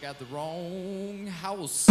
got the wrong house.